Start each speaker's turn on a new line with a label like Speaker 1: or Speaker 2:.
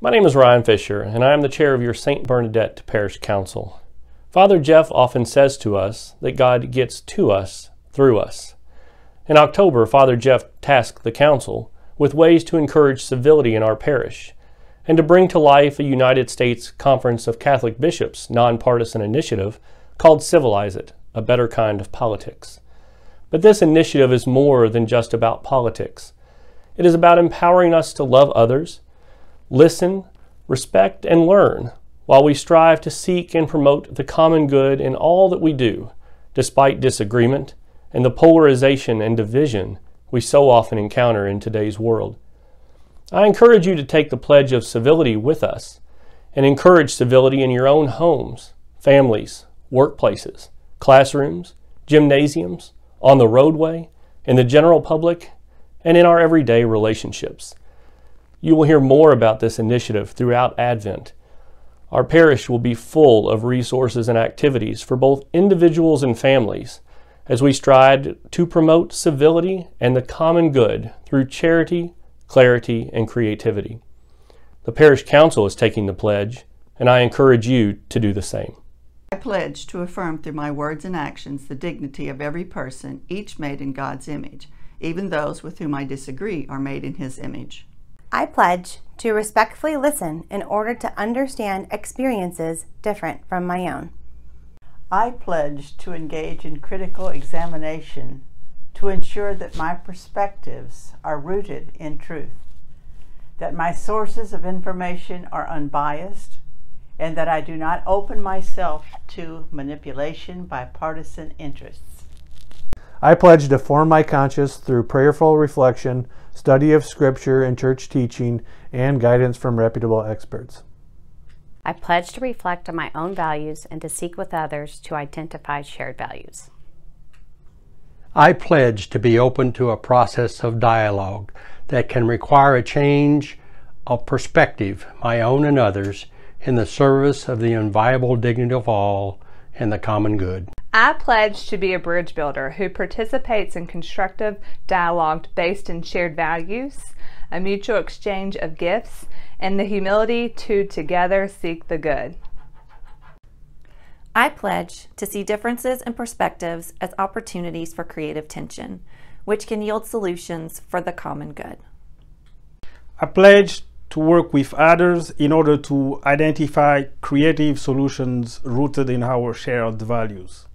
Speaker 1: My name is Ryan Fisher, and I am the chair of your St. Bernadette Parish Council. Father Jeff often says to us that God gets to us through us. In October, Father Jeff tasked the council with ways to encourage civility in our parish and to bring to life a United States Conference of Catholic Bishops nonpartisan initiative called Civilize It, a better kind of politics. But this initiative is more than just about politics. It is about empowering us to love others listen, respect, and learn while we strive to seek and promote the common good in all that we do, despite disagreement and the polarization and division we so often encounter in today's world. I encourage you to take the pledge of civility with us and encourage civility in your own homes, families, workplaces, classrooms, gymnasiums, on the roadway, in the general public, and in our everyday relationships. You will hear more about this initiative throughout Advent. Our parish will be full of resources and activities for both individuals and families as we strive to promote civility and the common good through charity, clarity, and creativity. The Parish Council is taking the pledge, and I encourage you to do the same.
Speaker 2: I pledge to affirm through my words and actions the dignity of every person, each made in God's image. Even those with whom I disagree are made in His image.
Speaker 3: I pledge to respectfully listen in order to understand experiences different from my own.
Speaker 4: I pledge to engage in critical examination to ensure that my perspectives are rooted in truth, that my sources of information are unbiased, and that I do not open myself to manipulation by partisan interests.
Speaker 5: I pledge to form my conscience through prayerful reflection study of Scripture and church teaching, and guidance from reputable experts.
Speaker 6: I pledge to reflect on my own values and to seek with others to identify shared values.
Speaker 7: I pledge to be open to a process of dialogue that can require a change of perspective, my own and others, in the service of the inviolable dignity of all and the common good.
Speaker 8: I pledge to be a bridge builder who participates in constructive dialogue based in shared values, a mutual exchange of gifts, and the humility to together seek the good.
Speaker 9: I pledge to see differences and perspectives as opportunities for creative tension, which can yield solutions for the common good.
Speaker 10: I pledge to work with others in order to identify creative solutions rooted in our shared values.